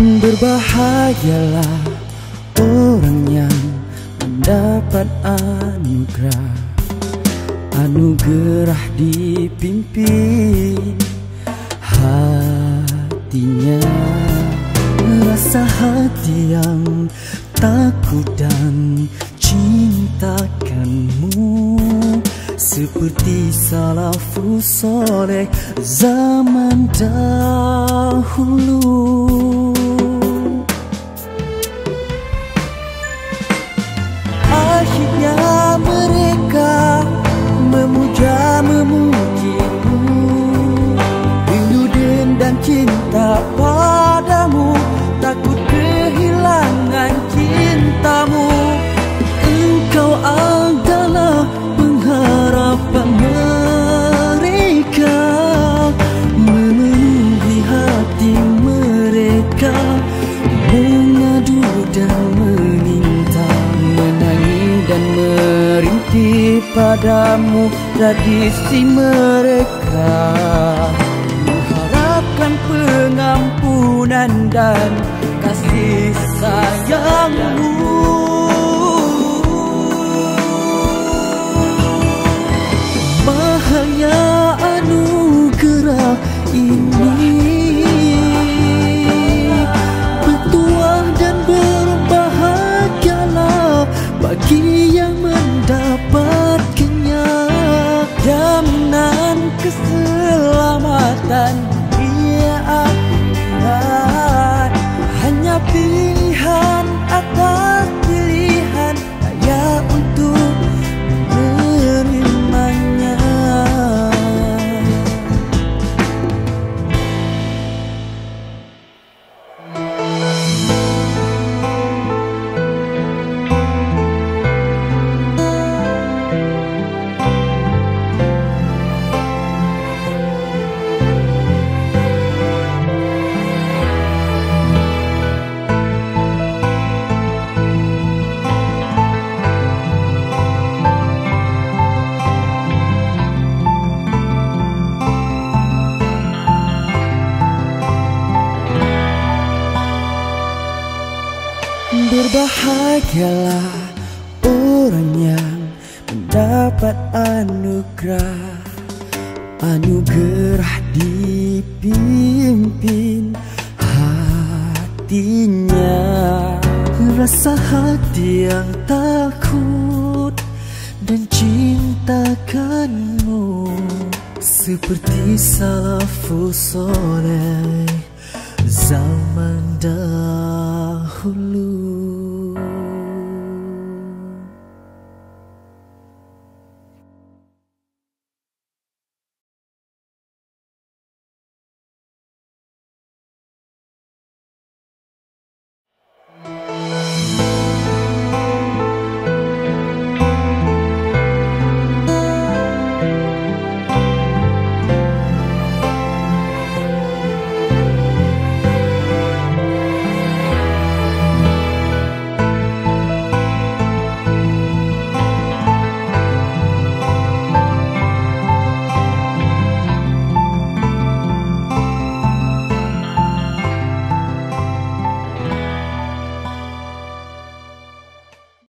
Berbahagialah orang yang mendapat anugerah. Anugerah dipimpin hatinya. Rasa hati yang takut dan cintakanmu. Seperti salafus soleh zaman dahulu cinta padamu Takut kehilangan cintamu. Engkau adalah pengharapan mereka Memenuhi hati mereka. Mengadu dan meminta Menangis dan merintih padamu Tradisi mereka. Mengharapkan pengampunan dan kasih sayangmu Berbahagialah orang yang mendapat anugerah. Anugerah dipimpin hatinya. Rasa hati yang takut dan cintakanmu Seperti salafus soleh zaman dahulu